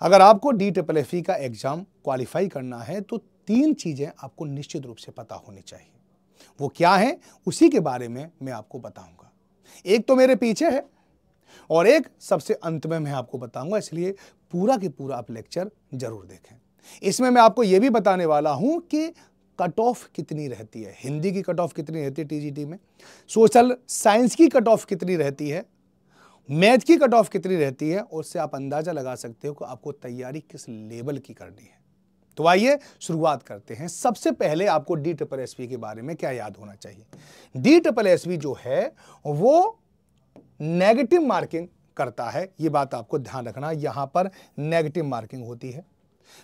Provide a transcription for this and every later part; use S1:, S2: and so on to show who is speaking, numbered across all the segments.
S1: अगर आपको D triple F का एग्ज़ाम क्वालिफाई करना है तो तीन चीज़ें आपको निश्चित रूप से पता होनी चाहिए। वो क्या है, उसी के बारे में मैं आपको बताऊँगा। एक तो मेरे पीछे है, और एक सबसे अंत में मैं आपको बताऊँगा, इसलिए पूरा के पूरा आप लेक्चर ज़रूर देखें। इसमें मैं आपको यह भी बताने वाला हूँ कि कट ऑफ़ कितनी रहती है। हिंदी की कट ऑफ़ कितनी रहती है टीजीटी में? सोशल साइंस की कट ऑफ़ कितनी रहती है? मैथ की कट ऑफ़ कितनी रहती है, उससे आप अंदाज़ा लगा सकते हो कि आपको तैयारी किस लेवल की करनी है। तो आइए शुरुआत करते हैं। सबसे पहले आपको डी ट्रिपल एस के बारे में क्या याद होना चाहिए? डी ट्रिपल एस जो है, वो नेगेटिव मार्किंग करता है। ये बात आपको ध्यान रखना, यहाँ पर नेगेटिव मार्किंग होती है।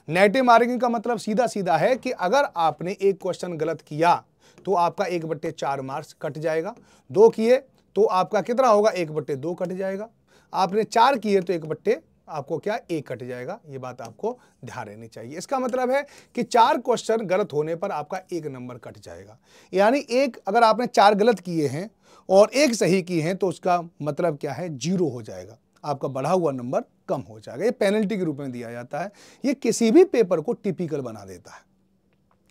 S1: नेगेटिव मार्किंग का मतलब सीधा सीधा है कि अगर आपने एक क्वेश्चन गलत किया तो आपका एक बट्टे चार मार्क्स कट जाएगा। दो किए तो आपका कितना होगा? एक बट्टे दो कट जाएगा। आपने चार किए तो एक बट्टे आपको क्या? एक कट जाएगा। ये बात आपको ध्यान रहनी चाहिए। इसका मतलब है कि चार क्वेश्चन गलत होने पर आपका एक नंबर कट जाएगा। यानी एक, अगर आपने चार गलत किए हैं और एक सही किए हैं तो उसका मतलब क्या है? ज़ीरो हो जाएगा। आपका बढ़ा हुआ नंबर कम हो जाएगा। ये पेनल्टी के रूप में दिया जाता है। ये किसी भी पेपर को टिपिकल बना देता है।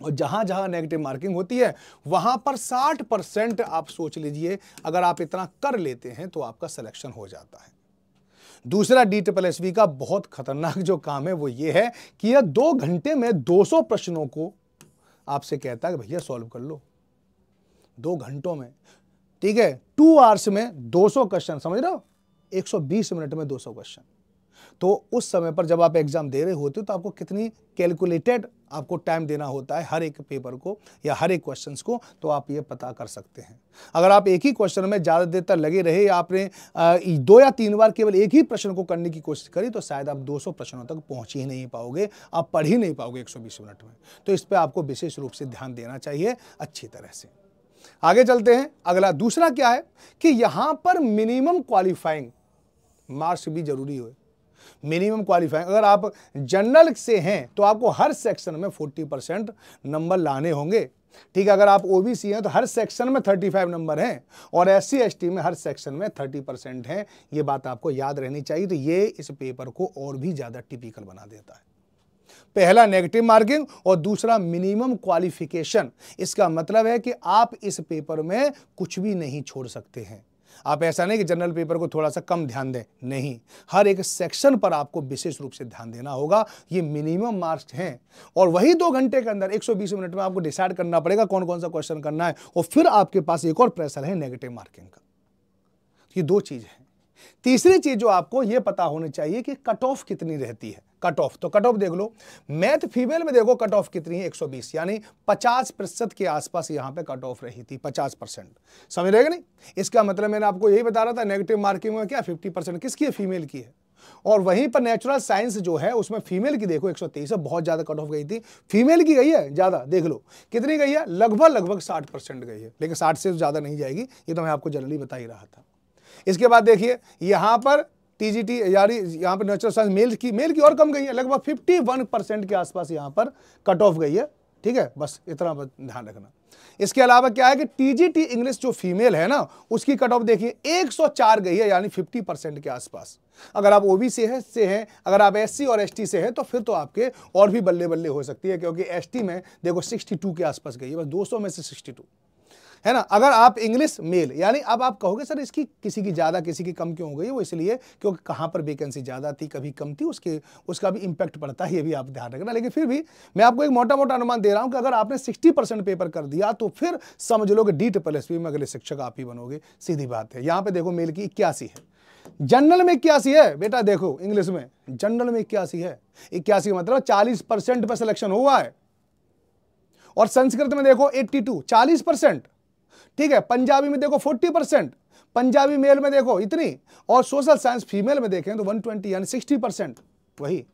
S1: और जहाँ जहाँ नेगेटिव मार्किंग होती है, वहाँ पर 60 परसेंट आप सोच लीजिए, अगर आप इतना कर लेते हैं तो आपका सिलेक्शन हो जाता है। दूसरा डी ट्रिपल एस का बहुत खतरनाक जो काम है वो ये है कि यह दो घंटे में 200 प्रश्नों को आपसे कहता है भैया सॉल्व कर लो। दो घंटों में। ठीक है टू आवर्स में 200 क्वेश्चन समझ रहे हो? 120 मिनट में 200 क्वेश्चन तो उस समय पर जब आप एग्ज़ाम दे रहे होते हो तो आपको कितनी कैलकुलेटेड आपको टाइम देना होता है हर एक पेपर को या हर एक क्वेश्चन को तो आप ये पता कर सकते हैं। अगर आप एक ही क्वेश्चन में ज़्यादा देर तक लगे रहे, या आपने दो या तीन बार केवल एक ही प्रश्न को करने की कोशिश करी तो शायद आप 200 प्रश्नों तक पहुँच ही नहीं पाओगे, आप पढ़ ही नहीं पाओगे 120 मिनट में। तो इस पर आपको विशेष रूप से ध्यान देना चाहिए अच्छी तरह से। आगे चलते हैं। अगला, दूसरा क्या है कि यहाँ पर मिनिमम क्वालिफाइंग मार्क्स भी ज़रूरी हो। Minimum qualifying. अगर आप जनरल से हैं तो आपको हर सेक्शन में 40 परसेंट नंबर लाने होंगे। ठीक है, अगर आप ओबीसी हैं तो हर सेक्शन में 35 नंबर हैं और एस सी में हर सेक्शन में 30 परसेंट हैं। ये बात आपको याद रहनी चाहिए तो ये इस पेपर को और भी ज़्यादा टिपिकल बना देता है। पहला, नेगेटिव मार्किंग, और दूसरा, मिनिमम क्वालिफिकेशन। इसका मतलब है कि आप इस पेपर में कुछ भी नहीं छोड़ सकते हैं। आप ऐसा नहीं कि जनरल पेपर को थोड़ा सा कम ध्यान दें। नहीं, हर एक सेक्शन पर आपको विशेष रूप से ध्यान देना होगा। ये मिनिमम मार्क्स हैं। और वही दो घंटे के अंदर 120 मिनट में आपको डिसाइड करना पड़ेगा कौन कौन सा क्वेश्चन करना है। और फिर आपके पास एक और प्रेशर है नेगेटिव मार्किंग का। ये दो चीज़ है। तीसरी चीज़ जो आपको यह पता होनी चाहिए कि कट ऑफ़ कितनी रहती है। कट ऑफ़ तो कट ऑफ़ देख लो। मैथ फीमेल में देखो कट ऑफ़ कितनी है? 120 यानी 50 प्रतिशत के आसपास यहाँ पे कट ऑफ़ रही थी 50 परसेंट। समझ रहेगा नहीं? इसका मतलब मैंने आपको यही बता रहा था नेगेटिव मार्किंग में क्या? 50 परसेंट। किसकी है? फीमेल की है। और वहीं पर नेचुरल साइंस जो है, उसमें फीमेल की देखो 123 बहुत ज़्यादा कट ऑफ़ गई थी। फीमेल की गई है? ज़्यादा। देख लो। कितनी गई है? लगभग लगभग साठ परसेंट गई है। लेकिन साठ से ज़्यादा नहीं जाएगी, ये तो मैं आपको जनरली बता ही रहा था। इसके बाद देखिए, यहाँ पर टीजीटी यानी यहाँ पर नेचुरल साइंस मेल की मेल की और कम गई है, लगभग 51 परसेंट के आसपास यहाँ पर कट ऑफ़ गई है। ठीक है? बस इतना ध्यान रखना। इसके अलावा क्या है कि टीजीटी इंग्लिश जो फीमेल है ना, उसकी कट ऑफ़ देखिए 104 गई है, यानी 50 परसेंट के आसपास। अगर आप ओबी से है, से हैं, अगर आप एससी और एसटी से हैं तो फिर तो आपके और भी बल्ले बल्ले हो सकती है, क्योंकि एसटी में देखो 62 के आसपास गई है, बस 200 में से 62 है ना? अगर आप इंग्लिश मेल यानी अब आप कहोगे, सर, इसकी किसी की ज़्यादा, किसी की कम क्यों हो गई वो इसलिए क्योंकि कहाँ पर वैकेंसी ज़्यादा थी, कभी कम थी, उसके, उसका भी इम्पैक्ट पड़ता है, ये भी आप ध्यान रखना। लेकिन फिर भी मैं आपको एक मोटा मोटा अनुमान दे रहा हूँ कि अगर आपने सिक्सटी पेपर कर दिया तो फिर समझ लो कि डी ट्रिपल एस में अगले शिक्षक आप ही बनोगे। सीधी बात है। यहाँ पे देखो मेल की इक्यासी है। जनरल में इक्यासी है। बेटा देखो इंग्लिश में जनरल में इक्यासी है। इक्यासी मतलब चालीस परसेंट पर सिलेक्शन हुआ है। और संस्कृत में देखो 82 40 परसेंट ठीक है, पंजाबी में देखो फोर्टी परसेंट पंजाबी मेल में देखो इतनी, और सोशल साइंस फीमेल में देखें तो वन ट्वेंटी यानी सिक्सटी परसेंट वही।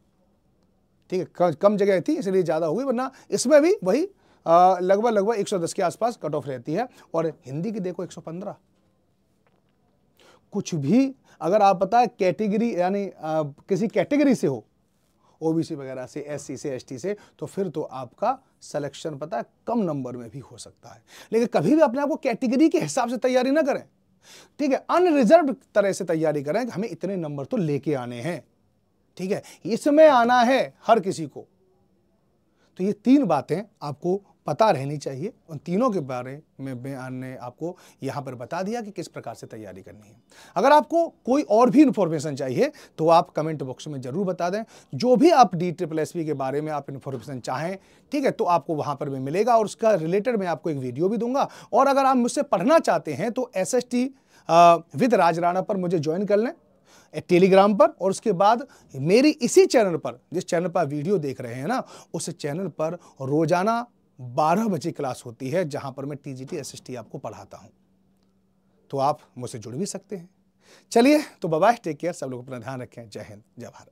S1: ठीक है कम जगह थी, इसलिए ज़्यादा हुई, वरना इसमें भी वही लगभग लगभग 110 के आसपास कट ऑफ़ रहती है, और हिंदी की देखो 115 कुछ भी, अगर आप पता है कैटेगरी यानी किसी कैटेगरी से हो ओबीसी वगैरह से एससी से एसटी से तो फिर तो आपका सिलेक्शन पता है, कम नंबर में भी हो सकता है। लेकिन कभी भी अपने आप को कैटेगरी के हिसाब से तैयारी ना करें। ठीक है अनरिजर्व तरह से तैयारी करें कि हमें इतने नंबर तो लेके आने हैं। ठीक है, इसमें आना है हर किसी को। तो ये तीन बातें आपको पता रहनी चाहिए। उन तीनों के बारे में मैंने आपको यहाँ पर बता दिया कि किस प्रकार से तैयारी करनी है। अगर आपको कोई और भी इन्फॉर्मेशन चाहिए तो आप कमेंट बॉक्स में ज़रूर बता दें। जो भी आप डी ट्रिपल एस के बारे में आप इन्फॉर्मेशन चाहें, ठीक है तो आपको वहाँ पर भी मिलेगा और उसका रिलेटेड मैं आपको एक वीडियो भी दूँगा। और अगर आप मुझसे पढ़ना चाहते हैं तो S S T with Raj Rana पर मुझे ज्वाइन कर लें। टेलीग्राम पर, और उसके बाद मेरी इसी चैनल पर, जिस चैनल पर वीडियो देख रहे हैं ना, उस चैनल पर रोज़ाना बारह बजे क्लास होती है जहाँ पर मैं टीजीटी एसएसटी आपको पढ़ाता हूँ। तो आप मुझसे जुड़ भी सकते हैं। चलिए तो बाय टेक केयर सब लोग अपना ध्यान रखें। जय हिंद, जय भारत।